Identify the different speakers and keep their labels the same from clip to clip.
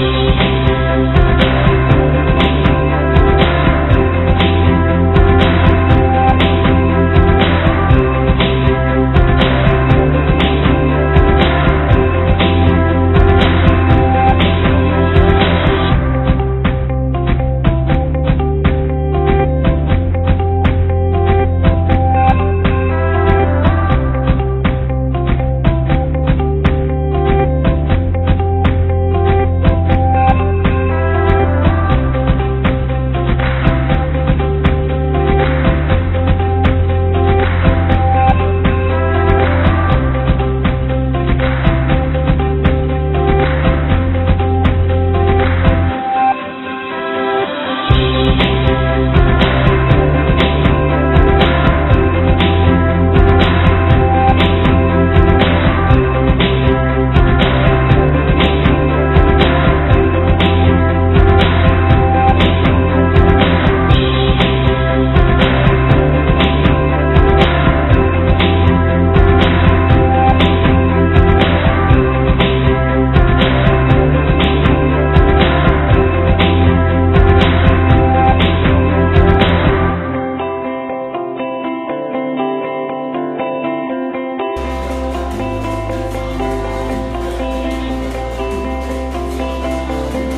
Speaker 1: Thank you.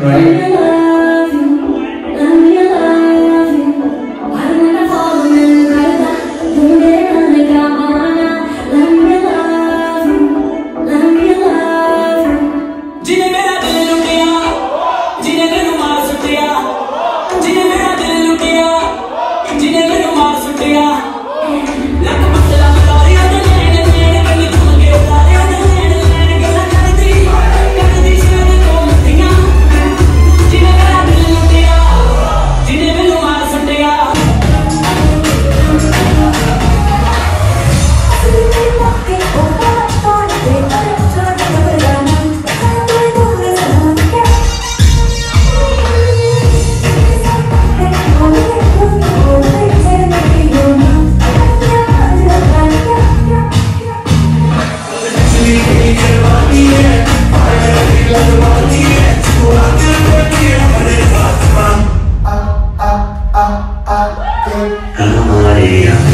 Speaker 1: right?
Speaker 2: the